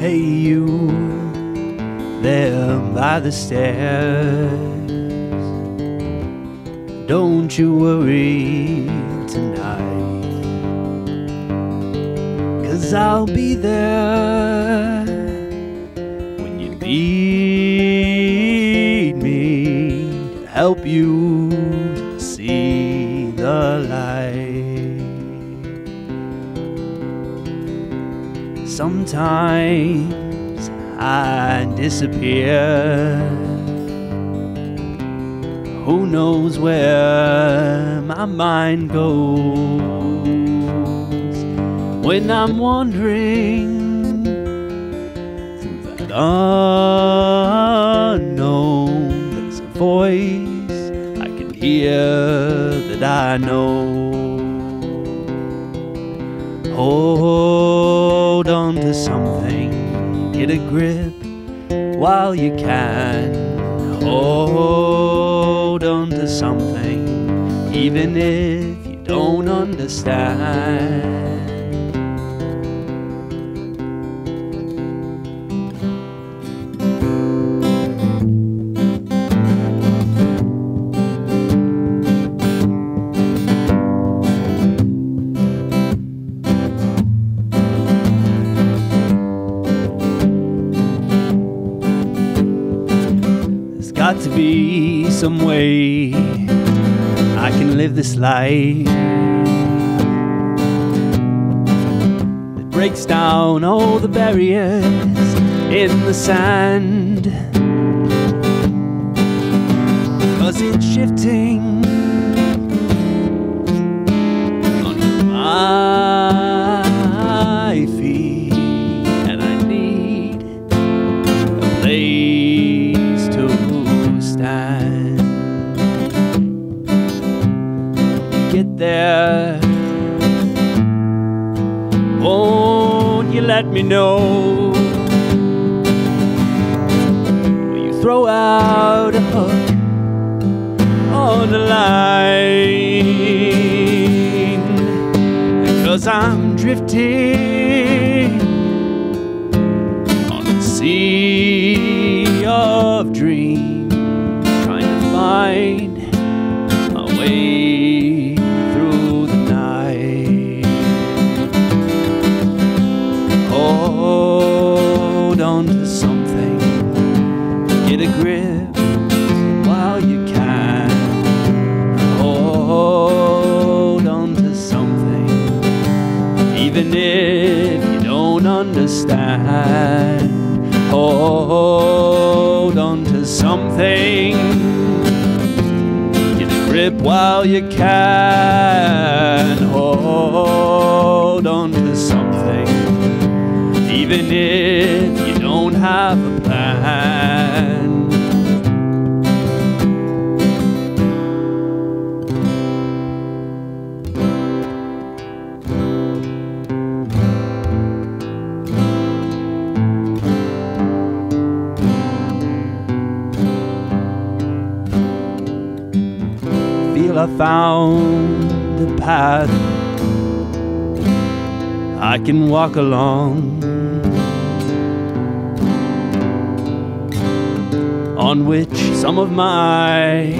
Hey, you there by the stairs. Don't you worry tonight. Cause I'll be there when you need me to help you Sometimes I disappear. Who knows where my mind goes when I'm wandering through that unknown? There's a voice I can hear that I know. Oh, Hold on to something, get a grip while you can. Hold on to something, even if you don't understand. Got to be some way I can live this life that breaks down all the barriers in the sand. Cause it's shifting let me know? Will you throw out a hook on the line? Cause I'm drifting get a grip while you can. Hold on to something even if you don't understand. Hold on to something. Get a grip while you can. Hold on to something, even if you don't have a plan. I found a path I can walk along on which some of my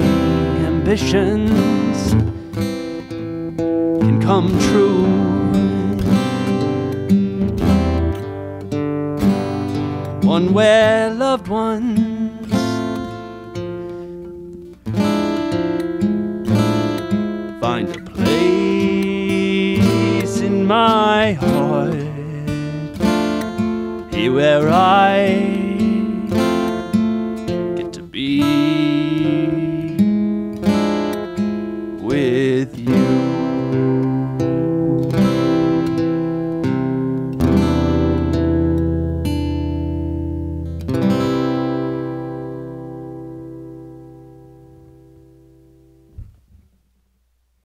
ambitions can come true. One where loved ones my heart. Here where I